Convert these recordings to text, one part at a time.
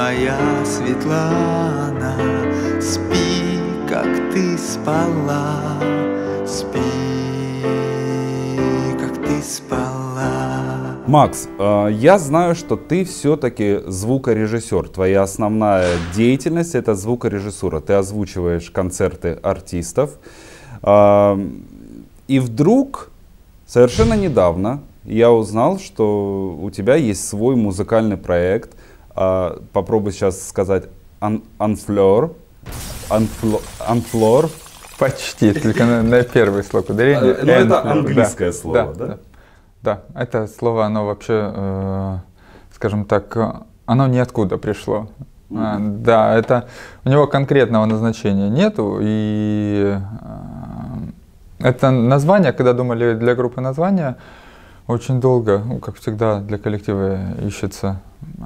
моя Светлана, спи, как ты спала, спи, как ты спала. Макс, э, я знаю, что ты все-таки звукорежиссер. Твоя основная деятельность это звукорежиссура. Ты озвучиваешь концерты артистов. Э, И вдруг, совершенно недавно, я узнал, что у тебя есть свой музыкальный проект. Э, Попробуй сейчас сказать «Ан- «Анфлор». «Анфло- «Анфлор». Почти, только на, на первый слог ударения. Э, ну, это английское слово, да? Да, да, это слово, оно вообще, э, скажем так, оно ниоткуда пришло. А, Да, это у него конкретного назначения нету, и э, это название, когда думали для группы названия, очень долго, ну, как всегда, для коллектива ищется, э,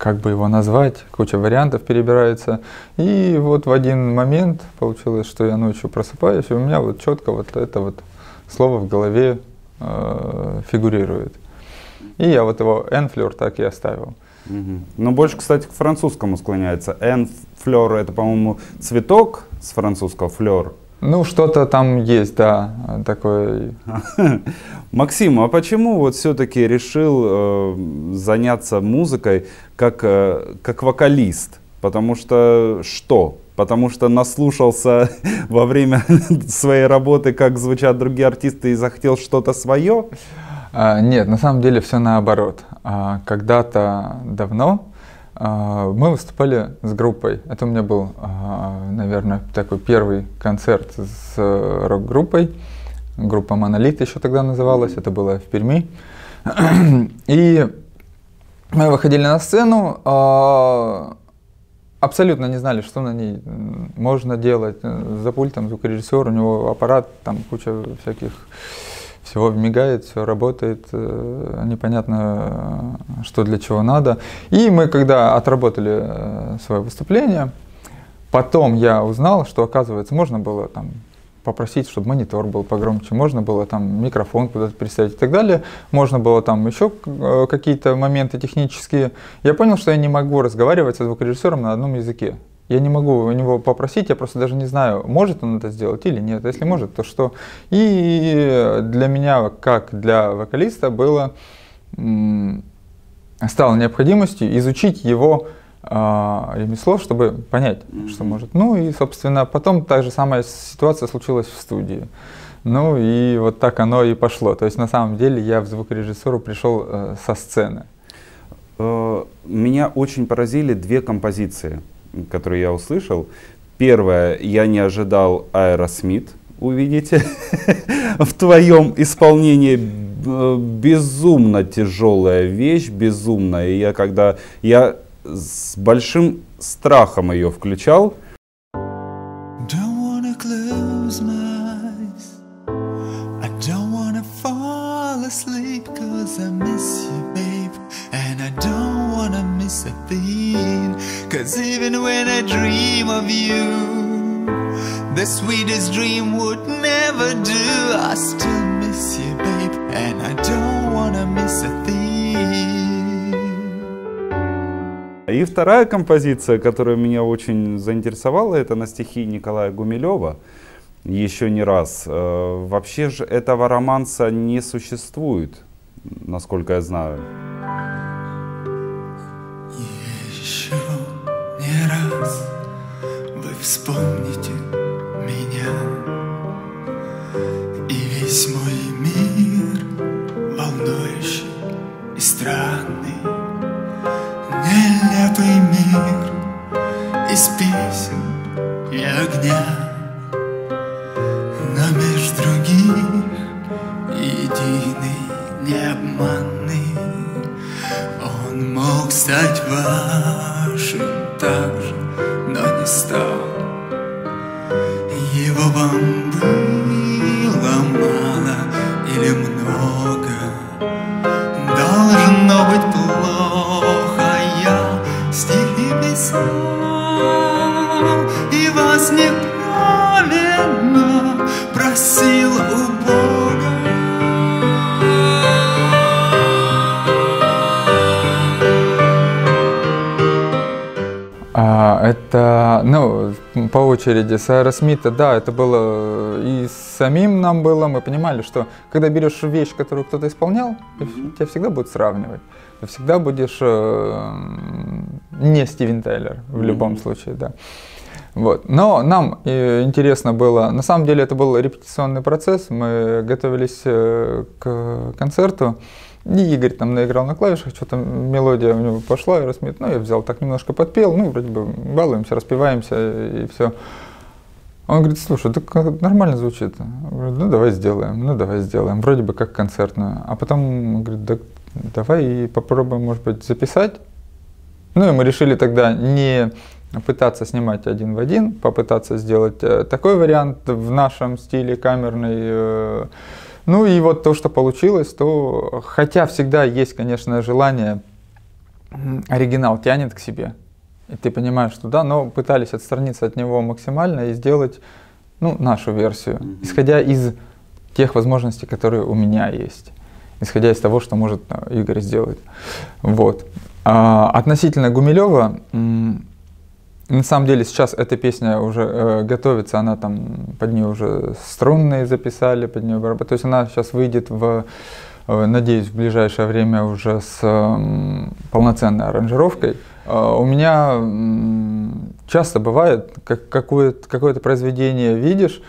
как бы его назвать, куча вариантов перебирается. И вот в один момент получилось, что я ночью просыпаюсь, и у меня вот четко вот это вот слово в голове э, фигурирует. И я вот его «энфлер» так и оставил. Мгм. Но больше, кстати, к французскому склоняется. Эн флер это, по-моему, цветок с французского флер. Ну, что-то там есть, да, такое. Максим, а почему вот все-таки решил э, заняться музыкой как, э, как вокалист? Потому что что? Потому что наслушался во время своей работы, как звучат другие артисты, и захотел что-то свое? А, Нет, на самом деле все наоборот. А, Когда-то давно мы выступали с группой. Это у меня был, а, наверное, такой первый концерт с э, рок-группой. Группа «Монолит» еще тогда называлась. Это было в Перми. И мы выходили на сцену, а, абсолютно не знали, что на ней можно делать. Э, За пультом звукорежиссер, у него аппарат, там куча всяких всего мигает, все работает, э, непонятно, что для чего надо. И мы, когда отработали э, свое выступление, потом я узнал, что, оказывается, можно было там попросить, чтобы монитор был погромче, можно было там микрофон куда-то переставить и так далее, можно было там еще э, какие-то моменты технические. Я понял, что я не могу разговаривать со звукорежиссером на одном языке. Я не могу у него попросить, я просто даже не знаю, может он это сделать или нет. Если может, то что? И для меня, как для вокалиста, было стало необходимостью изучить его а, ремесло, чтобы понять, что может. Ну и, собственно, потом та же самая ситуация случилась в студии. Ну и вот так оно и пошло. То есть на самом деле я в звукорежиссуру пришел э, со сцены. Э, Меня очень поразили две композиции, которые я услышал. Первая, я не ожидал Аэросмит увидеть в твоем исполнении. Б- Безумно тяжелая вещь, безумная. И я когда я с большим страхом ее включал, asleep cause I miss you, babe. And I don't wanna miss a thing. Cause even when I dream of you, the sweetest dream would never do. I still miss you, babe. And I don't wanna miss a thing. И вторая композиция, которая меня очень заинтересовала, это на стихи Николая Гумилева. Еще не раз. Э, Вообще же этого романса не существует, насколько я знаю. Еще раз. Вы вспомните меня И весь мой мир волнующий и странный. Нелепый мир из песен и огня. Но меж других единый, необманный. Он мог стать вашим А, ну, по очереди, с Аэросмита, да, это было и самим нам было, мы понимали, что когда берешь вещь, которую кто-то исполнял, mm-hmm. тебя всегда будут сравнивать. Ты всегда будешь э, не Стивен Тайлер в mm-hmm. любом случае, да. Вот. Но нам э, интересно было, на самом деле это был репетиционный процесс, мы готовились э, к концерту, и Игорь там наиграл на клавишах, что-то мелодия у него пошла, и Расмит, ну я взял так немножко подпел, ну вроде бы балуемся, распеваемся и все. Он говорит, слушай, так нормально звучит. Я говорю, ну давай сделаем, ну давай сделаем, вроде бы как концертную. А потом он говорит, да, давай и попробуем, может быть, записать. Ну и мы решили тогда не пытаться снимать один в один, попытаться сделать э, такой вариант в нашем стиле камерный. Ну и вот то, что получилось, то хотя всегда есть, конечно, желание, оригинал тянет к себе, и ты понимаешь, что да, но пытались отстраниться от него максимально и сделать ну, нашу версию, исходя из тех возможностей, которые у меня есть, исходя из того, что может э, Игорь сделать. Вот. А, относительно Гумилева, на самом деле сейчас эта песня уже э, готовится, она там под нее уже струнные записали, под нее. То есть она сейчас выйдет в, э, надеюсь, в ближайшее время уже с э, полноценной аранжировкой. Э, у меня э, часто бывает, как какое-то, какое-то произведение видишь,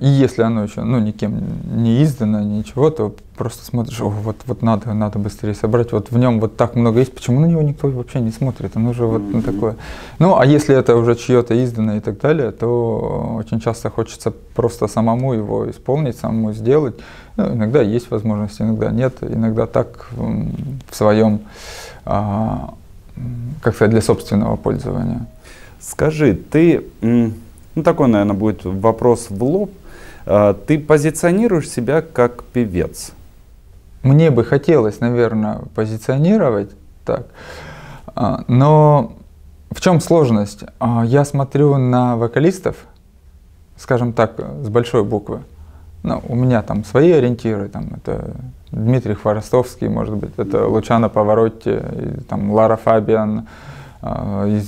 и если оно еще ну, никем не издано, ничего, то просто смотришь, О, вот, вот надо, надо быстрее собрать, вот в нем вот так много есть, почему на него никто вообще не смотрит, оно же вот mm-hmm. такое. Ну, а если это уже чье-то издано и так далее, то очень часто хочется просто самому его исполнить, самому сделать. Ну, иногда есть возможность, иногда нет, иногда так в своем, а, как сказать, для собственного пользования. Скажи, ты ну, такой, наверное, будет вопрос в лоб. А, ты позиционируешь себя как певец? Мне бы хотелось, наверное, позиционировать так. А, но в чем сложность? А, я смотрю на вокалистов, скажем так, с большой буквы. Ну, у меня там свои ориентиры, там это Дмитрий Хворостовский, может быть, это Лучано Поворотти, там Лара Фабиан,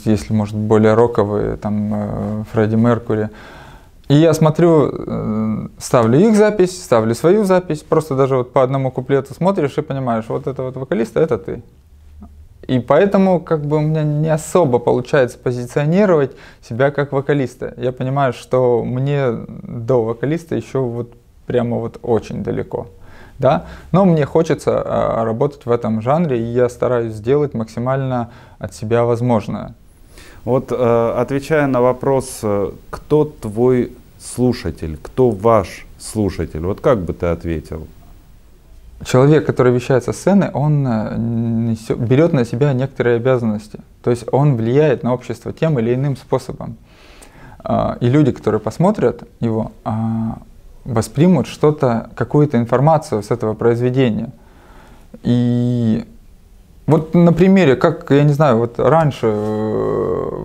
если, может, более роковые, там, э, Фредди Меркури. И я смотрю, э, ставлю их запись, ставлю свою запись, просто даже вот по одному куплету смотришь и понимаешь, вот это вот вокалиста, это ты. И поэтому как бы у меня не особо получается позиционировать себя как вокалиста. Я понимаю, что мне до вокалиста еще вот прямо вот очень далеко да, но мне хочется а, работать в этом жанре, и я стараюсь сделать максимально от себя возможное. Вот э, отвечая на вопрос, э, кто твой слушатель, кто ваш слушатель, вот как бы ты ответил? Человек, который вещает со сцены, он э, несет, берет на себя некоторые обязанности. То есть он влияет на общество тем или иным способом. А, и люди, которые посмотрят его, а, воспримут что-то, какую-то информацию с этого произведения. И вот на примере, как, я не знаю, вот раньше э,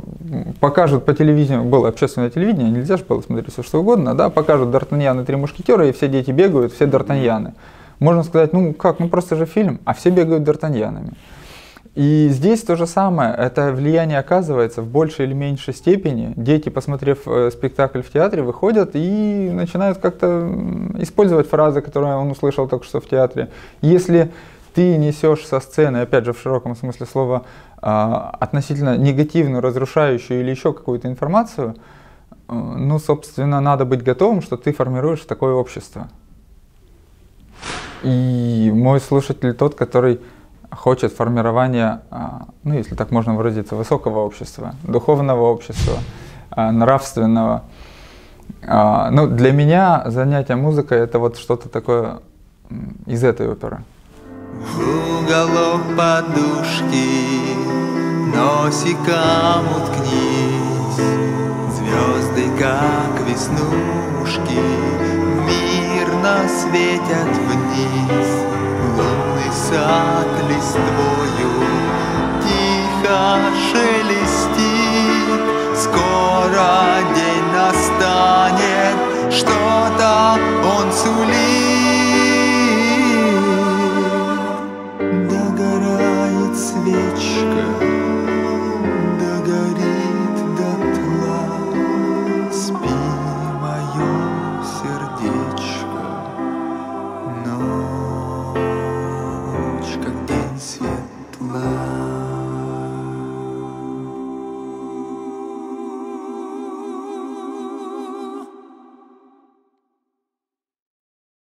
покажут по телевидению, было общественное телевидение, нельзя же было смотреть все что угодно, да, покажут Д'Артаньян и три мушкетера, и все дети бегают, все Д'Артаньяны. Можно сказать, ну как, ну просто же фильм, а все бегают Д'Артаньянами. И здесь то же самое, это влияние оказывается в большей или меньшей степени. Дети, посмотрев э, спектакль в театре, выходят и начинают как-то использовать фразы, которые он услышал только что в театре. Если ты несешь со сцены, опять же в широком смысле слова, а, относительно негативную, разрушающую или еще какую-то информацию, э, ну, собственно, надо быть готовым, что ты формируешь такое общество. И мой слушатель тот, который хочет формирования, а, ну, если так можно выразиться, высокого общества, духовного общества, а, нравственного. А, ну, для меня занятие музыкой это вот что-то такое из этой оперы. уголок подушки носиком уткнись, звезды, как веснушки, мирно светят вниз сад листвою. Тихо шелестит Скоро день настанет. Что-то